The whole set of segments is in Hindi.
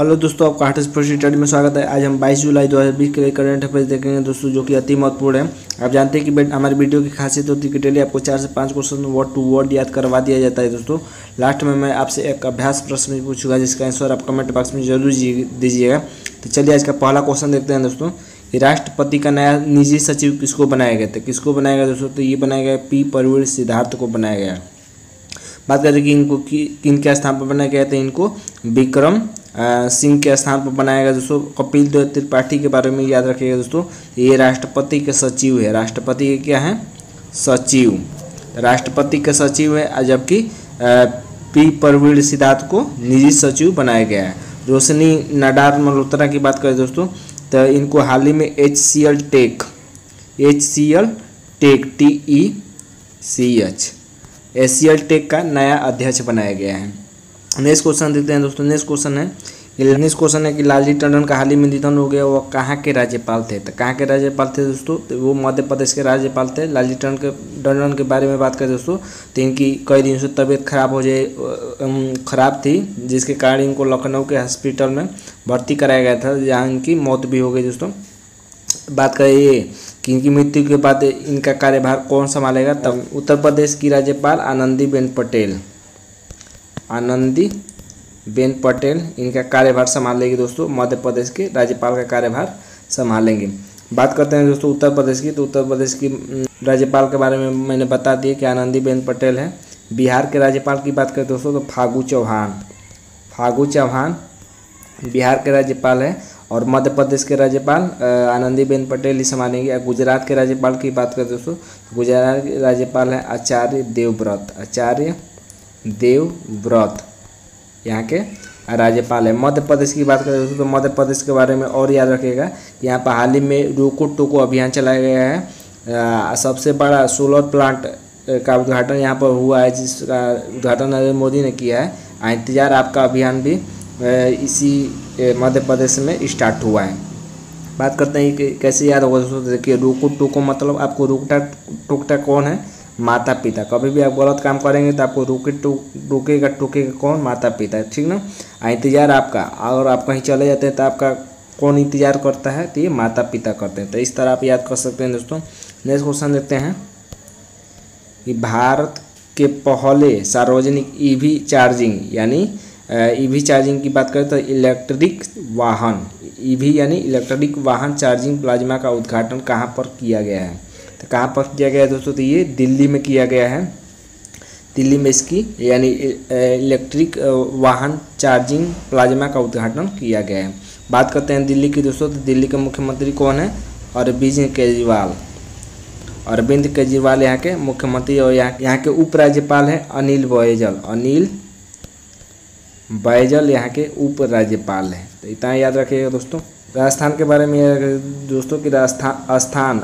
हेलो दोस्तों, आपका फ़र्स्ट स्टडी में स्वागत है। आज हम 22 जुलाई 2020 के लिए करंट अफेयर्स देखेंगे दोस्तों, जो कि अति महत्वपूर्ण है। आप जानते हैं कि हमारी वीडियो की खासियत होती है कि डेली आपको चार से पाँच क्वेश्चन वर्ड टू वर्ड याद करवा दिया जाता है दोस्तों। लास्ट में मैं आपसे एक अभ्यास प्रश्न भी पूछूँगा, जिसका आंसर आप कमेंट बॉक्स में ज़रूर दीजिएगा। तो चलिए आज का पहला क्वेश्चन देखते हैं दोस्तों। कि राष्ट्रपति का नया निजी सचिव किसको बनाया गया था? किसको बनाया गया दोस्तों? तो ये बनाया गया पी परवीर सिद्धार्थ को बनाया गया। बात करें कि इनको किन के स्थान पर बनाया गया था? इनको विक्रम सिंह के स्थान पर बनाया गया दोस्तों। कपिल देव त्रिपाठी के बारे में याद रखिएगा दोस्तों। ये राष्ट्रपति के सचिव है। राष्ट्रपति के क्या है? सचिव। राष्ट्रपति के सचिव है, जबकि पी परवीर सिद्धार्थ को निजी सचिव बनाया गया है। रोशनी नडार मल्होत्रा की बात करें दोस्तों तो इनको हाल ही में H C L Tech, H C L Tech, T E C H H C L Tech का नया अध्यक्ष बनाया गया है। नेक्स्ट क्वेश्चन देखते हैं दोस्तों, नेक्स्ट क्वेश्चन है। नेक्स्ट क्वेश्चन है कि लालजी टंडन का हाल ही में निधन हो गया, वो कहाँ के राज्यपाल थे? तो कहाँ के राज्यपाल थे दोस्तों? तो वो मध्य प्रदेश के राज्यपाल थे। लालजी टंडन के टंडन के बारे में बात करें दोस्तों तो इनकी कई दिनों से तबीयत खराब हो जाए खराब थी, जिसके कारण इनको लखनऊ के हॉस्पिटल में भर्ती कराया गया था, जहाँ इनकी मौत भी हो गई दोस्तों। बात करें ये कि इनकी मृत्यु के बाद इनका कार्यभार कौन संभालेगा तब उत्तर प्रदेश की राज्यपाल आनंदीबेन पटेल। आनंदी, बेन पटेल, इनका कार्यभार संभालेंगे दोस्तों, मध्य प्रदेश के राज्यपाल का कार्यभार संभालेंगे। बात करते हैं दोस्तों उत्तर प्रदेश की तो उत्तर प्रदेश की राज्यपाल के बारे में मैंने बता दिया कि आनंदी बेन पटेल है। बिहार के राज्यपाल की बात करें दोस्तों तो फागू चौहान। फागू चौहान बिहार के राज्यपाल है और मध्य प्रदेश के राज्यपाल आनंदीबेन पटेल ही संभालेंगे। गुजरात के राज्यपाल की बात करें दोस्तों गुजरात के राज्यपाल है आचार्य देवव्रत। आचार्य देवव्रत यहाँ के राज्यपाल है। मध्य प्रदेश की बात करें तो मध्य प्रदेश के बारे में और याद रखिएगा। यहाँ पर हाल ही में रोको टोको अभियान चलाया गया है। सबसे बड़ा सोलर प्लांट का उद्घाटन यहाँ पर हुआ है, जिसका उद्घाटन नरेंद्र मोदी ने किया है। इंतज़ार आपका अभियान भी इसी मध्य प्रदेश में स्टार्ट हुआ है। बात करते हैं कि कैसे याद होगा दोस्तों, देखिए रोको टोको मतलब आपको रोकटा, टोकटा कौन है? माता पिता कभी भी आप गलत काम करेंगे तो आपको रोके रुकेगा, टोकेगा कौन? माता पिता ठीक ना? इंतज़ार आपका। और आप कहीं चले जाते हैं तो आपका कौन इंतज़ार करता है? तो ये माता पिता करते हैं। तो इस तरह आप याद कर सकते हैं दोस्तों। नेक्स्ट क्वेश्चन देखते हैं। कि भारत के पहले सार्वजनिक ईवी चार्जिंग, यानी ईवी चार्जिंग की बात करें तो इलेक्ट्रिक वाहन। ईवी यानी इलेक्ट्रिक वाहन चार्जिंग प्लाज्मा का उद्घाटन कहाँ पर किया गया है? तो कहाँ पर किया गया दोस्तों? तो ये दिल्ली में किया गया है। दिल्ली में इसकी, यानी इलेक्ट्रिक वाहन चार्जिंग प्लाज्मा का उद्घाटन किया गया है। बात करते हैं दिल्ली की दोस्तों। तो दिल्ली के मुख्यमंत्री कौन है? अरविंद केजरीवाल। अरविंद केजरीवाल यहाँ के मुख्यमंत्री और यहाँ यहाँ के उपराज्यपाल हैं अनिल बैजल। अनिल बैजल यहाँ के उप राज्यपाल हैं। तो इतना याद रखिएगा दोस्तों। राजस्थान के बारे में दोस्तों की राजस्थान स्थान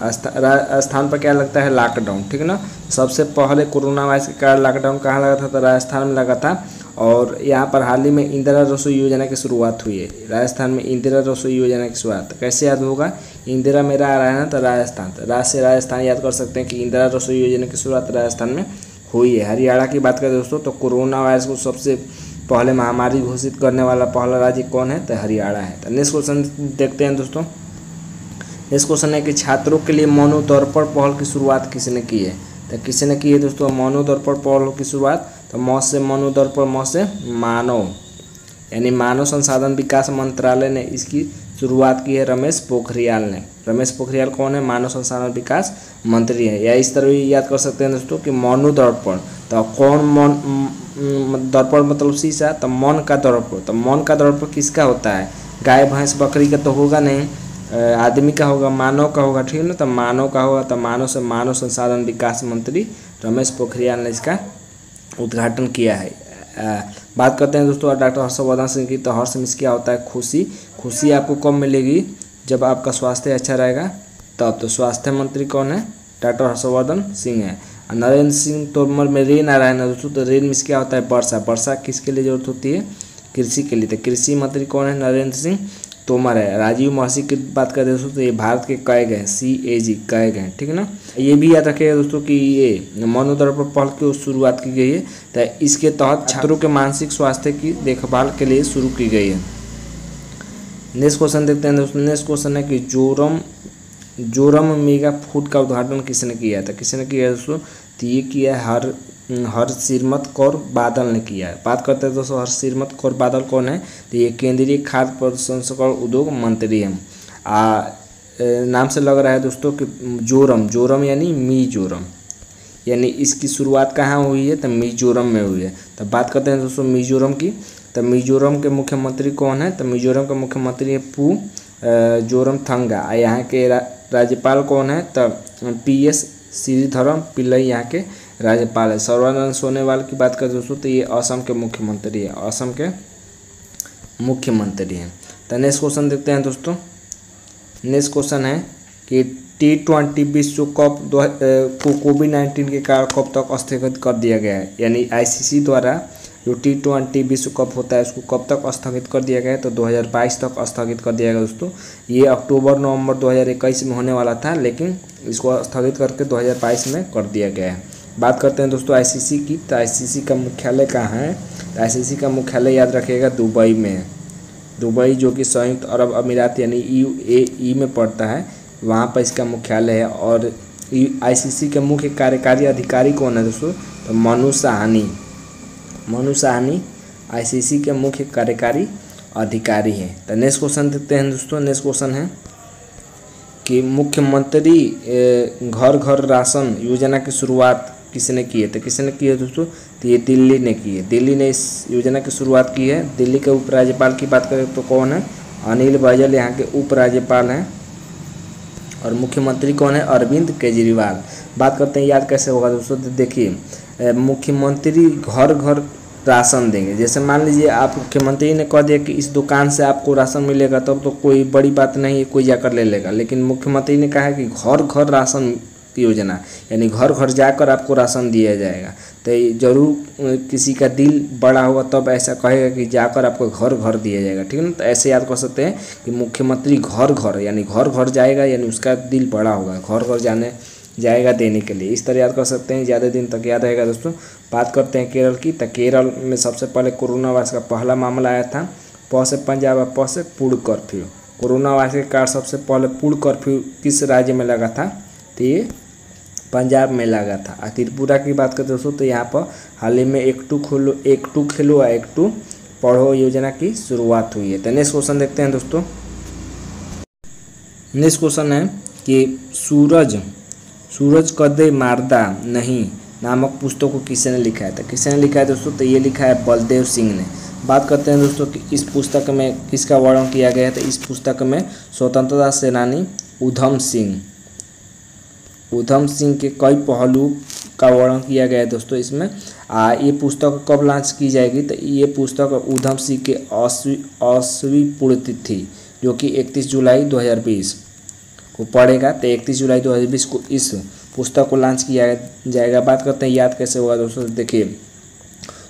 स्थान पर क्या लगता है? लॉकडाउन ठीक है ना? सबसे पहले कोरोना वायरस के कारण लॉकडाउन कहाँ लगा था? तो राजस्थान में लगा था। और यहाँ पर हाल ही में इंदिरा रसोई योजना की शुरुआत हुई है। राजस्थान में इंदिरा रसोई योजना की शुरुआत। कैसे याद होगा? इंदिरा मेरा आ रहा है ना तो राजस्थान तो राज से राजस्थान याद कर सकते हैं कि इंदिरा रसोई योजना की शुरुआत राजस्थान में हुई है। हरियाणा की बात करें दोस्तों तो कोरोना वायरस को सबसे पहले महामारी घोषित करने वाला पहला राज्य कौन है? तो हरियाणा है। तो नेक्स्ट क्वेश्चन देखते हैं दोस्तों। नेक्स्ट क्वेश्चन है कि छात्रों के लिए मौनो दर्पण पहल की शुरुआत किसने की है? तो किसने की है दोस्तों? मौनो दर्पण पहल की शुरुआत। तो मौ से मौनो दर्पण मौ से मानव। यानी मानव संसाधन विकास मंत्रालय ने इसकी शुरुआत की है रमेश पोखरियाल ने। रमेश पोखरियाल कौन है? मानव संसाधन विकास मंत्री है। या इस तरह भी याद कर सकते हैं दोस्तों कि मौनो दर्पण। तो कौन मौन दर्पण मतलब शीशा? तो मन का दर्पण। तो मन का दर्पण किसका होता है? गाय, भैंस, बकरी का तो होगा नहीं। आदमी का होगा, मानव का होगा, ठीक है ना? तो मानव का होगा। तो मानव से मानव संसाधन विकास मंत्री रमेश पोखरियाल ने इसका उद्घाटन किया है। बात करते हैं दोस्तों, डॉक्टर हर्षवर्धन सिंह की तो हर्ष मिस क्या होता है खुशी। खुशी आपको कब मिलेगी? जब आपका स्वास्थ्य अच्छा रहेगा, तब। तो स्वास्थ्य मंत्री कौन है? डॉक्टर हर्षवर्धन सिंह है। नरेंद्र सिंह तोमर में रेन आ रहा है ना दोस्तों तो रेन मिस क्या होता है वर्षा। वर्षा किसके लिए ज़रूरत होती है? कृषि के लिए। तो कृषि मंत्री कौन है? नरेंद्र सिंह। तोमर है। राजीव महसी की बात करें दोस्तों तो ये भारत के कए गए सी ए जी कए गए ठीक है ना? ये भी याद रखिएगा दोस्तों कि ये मनोदर पर पहल की शुरुआत की गई है तो इसके तहत छात्रों के मानसिक स्वास्थ्य की देखभाल के लिए शुरू की गई है। नेक्स्ट क्वेश्चन देखते हैं दोस्तों। नेक्स्ट क्वेश्चन है कि जोरम जोरम मेगा फ़ूड का उद्घाटन किसने किया था? किसने किया दोस्तों? तो ये किया है हर हर सिरमत कौर बादल ने किया है। बात करते हैं दोस्तों हर सिरमत कौर बादल कौन है? तो ये केंद्रीय खाद्य प्रसंस्करण उद्योग मंत्री हैं। आ नाम से लग रहा है दोस्तों कि जोरम जोरम यानी मिजोरम यानी इसकी शुरुआत कहाँ हुई है? तो मिजोरम में हुई है। तो बात करते हैं दोस्तों मिजोरम की। तो मिजोरम के मुख्यमंत्री कौन है? तो मिजोरम के मुख्यमंत्री है पू जोरम थंगा। यहाँ के रा, राज्यपाल कौन है? तो पी एस श्रीधरम पिल्लई यहाँ के राज्यपाल है। सर्वानंद सोनेवाल की बात करें दोस्तों तो ये असम के मुख्यमंत्री है। असम के मुख्यमंत्री हैं। तो नेक्स्ट क्वेश्चन देखते हैं दोस्तों। नेक्स्ट क्वेश्चन है कि टी ट्वेंटी विश्व कप दो कोविड नाइन्टीन के कारण कब तक स्थगित कर दिया गया है? यानी आईसीसी द्वारा जो टी ट्वेंटी विश्व कप होता है, उसको कब तक स्थगित कर दिया गया है? तो 2022 तक स्थगित कर दिया गया दोस्तों। ये अक्टूबर, नवंबर 2021 में होने वाला था, लेकिन इसको स्थगित करके 2022 में कर दिया गया है। बात करते हैं दोस्तों आईसीसी की। तो आईसीसी का मुख्यालय कहाँ है? तो आईसीसी का मुख्यालय याद रखिएगा दुबई में। दुबई जो कि संयुक्त अरब अमीरात यानी यू ए ई में पड़ता है, वहाँ पर इसका मुख्यालय है। और आईसीसी के मुख्य कार्यकारी अधिकारी कौन है दोस्तों? तो मनु साहनी। मनु साहनी आईसीसी के मुख्य कार्यकारी अधिकारी हैं। तो नेक्स्ट क्वेश्चन देखते हैं दोस्तों नेक्स्ट क्वेश्चन है कि मुख्यमंत्री घर घर राशन योजना की शुरुआत किसने की है? तो किसने की है दोस्तों? तो ये दिल्ली ने की है। दिल्ली ने इस योजना की शुरुआत की है। दिल्ली के उपराज्यपाल की बात करें तो कौन है? अनिल बैजल, यहाँ के उपराज्यपाल हैं। और मुख्यमंत्री कौन है? अरविंद केजरीवाल। बात करते हैं, याद कैसे होगा दोस्तों? तो देखिए मुख्यमंत्री घर घर राशन देंगे। जैसे मान लीजिए आप मुख्यमंत्री ने कह दिया कि इस दुकान से आपको राशन मिलेगा, तब तो कोई बड़ी बात नहीं है, कोई जाकर ले लेगा। लेकिन मुख्यमंत्री ने कहा है कि घर घर राशन योजना, यानी घर घर जाकर आपको राशन दिया जाएगा। तो ज़रूर किसी का दिल बड़ा होगा, तब ऐसा कहेगा कि जाकर आपको घर घर दिया जाएगा। ठीक है ना? तो ऐसे याद कर सकते हैं कि मुख्यमंत्री घर घर, यानी घर घर जाएगा, यानी उसका दिल बड़ा होगा। घर घर जाने जाएगा देने के लिए। इस तरह याद कर सकते हैं, ज़्यादा दिन तक याद रहेगा दोस्तों। बात करते हैं केरल की। तो केरल में सबसे पहले कोरोना वायरस का पहला मामला आया था प से पंजाब और प से पूर्ण कर्फ्यू कोरोना वायरस के कारण सबसे पहले पूर्ण कर्फ्यू किस राज्य में लगा था? तो ये पंजाब में लगा था। और त्रिपुरा की बात करते दोस्तों तो यहाँ पर हाल ही में एक टू खोलो, एक टू खेलो और एक टू पढ़ो योजना की शुरुआत हुई है। तो नेक्स्ट क्वेश्चन देखते हैं दोस्तों। नेक्स्ट क्वेश्चन है कि सूरज सूरज कदे मारदा नहीं, नामक पुस्तक को किसने लिखा है? तो किसने लिखा है दोस्तों? तो ये लिखा है बलदेव सिंह ने। बात करते हैं दोस्तों कि इस पुस्तक में किसका वर्णन किया गया है? तो इस पुस्तक में स्वतंत्रता सेनानी उधम सिंह। उधम सिंह के कई पहलू का वर्णन किया गया है दोस्तों इसमें। आ, ये पुस्तक कब लॉन्च की जाएगी? तो ये पुस्तक उधम सिंह के अस्वी अस्वी पुण्यतिथि जो कि 31 जुलाई 2020 को पढ़ेगा तो 31 जुलाई 2020 को इस पुस्तक को लॉन्च किया जाएगा। बात करते हैं, याद कैसे होगा दोस्तों? देखिए,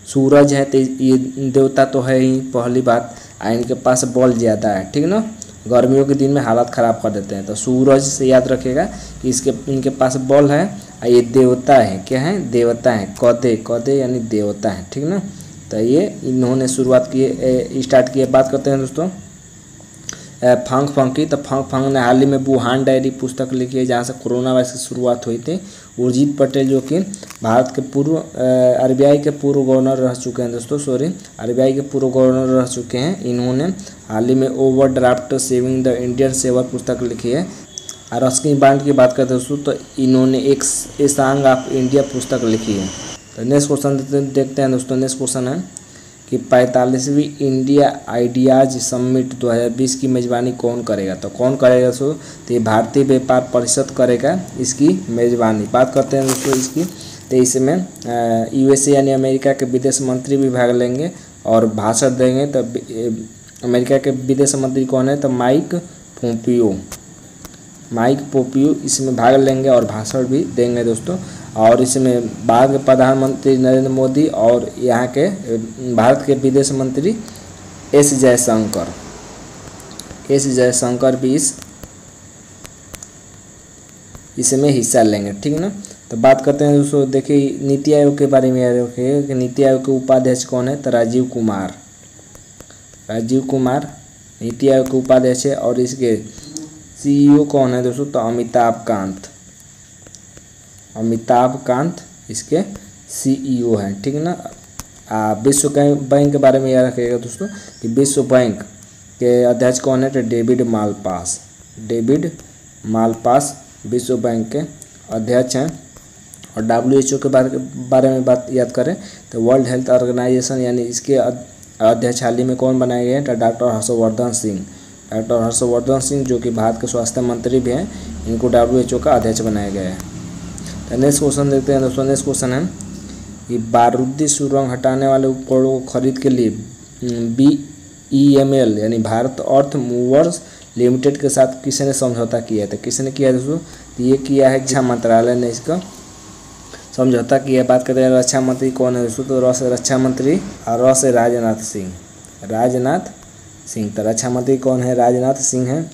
सूरज है तो ये देवता तो है ही, पहली बात इनके पास बल ज़्यादा है, ठीक ना? गर्मियों के दिन में हालत ख़राब कर देते हैं। तो सूरज से याद रखेगा कि इसके, इनके पास बल है, और ये देवता है। क्या है? देवता है, कौदे कौदे यानी देवता है, ठीक ना? तो ये इन्होंने शुरुआत किए स्टार्ट किए बात करते हैं दोस्तों। फंक फंकी तो फंक फंक ने हाल ही में वुहान डायरी पुस्तक लिखी है, जहाँ से कोरोना वायरस की शुरुआत हुई थी। उर्जित पटेल जो कि भारत के पूर्व आरबीआई के पूर्व गवर्नर रह चुके हैं, दोस्तों सॉरी आरबीआई के पूर्व गवर्नर रह चुके हैं। इन्होंने हाल ही में overdraft saving the Indian saver पुस्तक लिखी है। और रस्की बांड की बात करते दोस्तों तो इन्होंने एक ए सांग ऑफ़ इंडिया पुस्तक लिखी है। तो नेक्स्ट क्वेश्चन देखते हैं, दोस्तों, नेक्स्ट क्वेश्चन है। कि पैंतालीसवीं इंडिया आइडियाज़ समिट 2020 की मेज़बानी कौन करेगा? तो कौन करेगा दोस्तों तो ये भारतीय व्यापार परिषद करेगा इसकी मेज़बानी। बात करते हैं दोस्तों इसकी। तो इसमें यूएसए यानी अमेरिका के विदेश मंत्री भी भाग लेंगे और भाषण देंगे। तो अमेरिका के विदेश मंत्री कौन है? तो माइक पोम्पियो। माइक पोपियो इसमें भाग लेंगे और भाषण भी देंगे दोस्तों। और इसमें बाद के प्रधानमंत्री नरेंद्र मोदी और यहाँ के, भारत के विदेश मंत्री एस जयशंकर। एस जयशंकर भी इस, इसमें हिस्सा लेंगे, ठीक ना? तो बात करते हैं दोस्तों देखिए, नीति आयोग के बारे में याद कि नीति आयोग के उपाध्यक्ष कौन है? तो राजीव कुमार। राजीव कुमार, नीति आयोग के उपाध्यक्ष है और इसके सीईओ कौन है दोस्तों? तो अमिताभ कांत। अमिताभ कांत इसके सीईओ हैं, ठीक ना? विश्व बैंक के बारे में याद रखिएगा दोस्तों कि विश्व बैंक के अध्यक्ष कौन है? तो डेविड मालपास। डेविड मालपास विश्व बैंक के अध्यक्ष हैं। और डब्ल्यू एच ओ के बारे में बात याद करें तो वर्ल्ड हेल्थ ऑर्गेनाइजेशन यानी इसके अध्यक्ष हाल ही में कौन बनाए गए हैं? तो डॉक्टर हर्षवर्धन सिंह। डॉक्टर हर्षवर्धन सिंह जो कि भारत के स्वास्थ्य मंत्री भी हैं, इनको डब्ल्यू एच ओ का अध्यक्ष बनाया गया है। नेक्स्ट क्वेश्चन देखते हैं दोस्तों नेक्स्ट क्वेश्चन है। कि बारूदी सुरंग हटाने वाले उपकरणों को खरीद के लिए बी ई एम एल यानी भारत अर्थ मूवर्स लिमिटेड के साथ किसी ने समझौता किया था किसी ने किया है दोस्तों? तो ये किया है रक्षा मंत्रालय ने इसका समझौता किया है। बात करते हैं रक्षा मंत्री कौन है दोस्तों? तो रस, रक्षा मंत्री और रस है राजनाथ सिंह। राजनाथ सिंह। तो रक्षा मंत्री कौन है? राजनाथ सिंह है।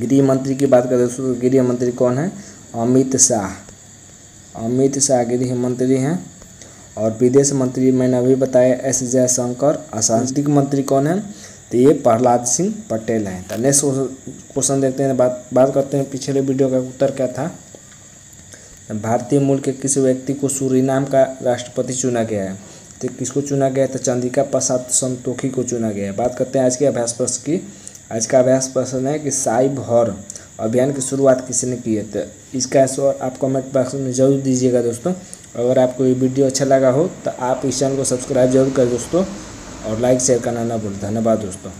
गृह मंत्री की बात करें दोस्तों तो गृह मंत्री कौन है? अमित शाह। अमित शाह मंत्री हैं। और विदेश मंत्री मैंने अभी बताया, एस जयशंकर। और सांस्कृतिक मंत्री कौन है? तो ये प्रहलाद सिंह पटेल हैं। तो नेक्स्ट क्वेश्चन देखते हैं, बात बात करते हैं, पिछले वीडियो का उत्तर क्या था? भारतीय मूल के किसी व्यक्ति को सूरीनाम का राष्ट्रपति चुना गया है? तो किसको चुना गया है? तो चंद्रिका प्रसाद संतोखी को चुना गया है। बात करते हैं आज के अभ्यास प्रश्न की। आज का अभ्यास प्रश्न है कि साई भर अभियान की शुरुआत किसी ने की है तो इसका आंसर आप कमेंट बॉक्स में ज़रूर दीजिएगा दोस्तों। अगर आपको ये वीडियो अच्छा लगा हो तो आप इस चैनल को सब्सक्राइब ज़रूर करें दोस्तों और लाइक शेयर करना ना भूलें। धन्यवाद दोस्तों।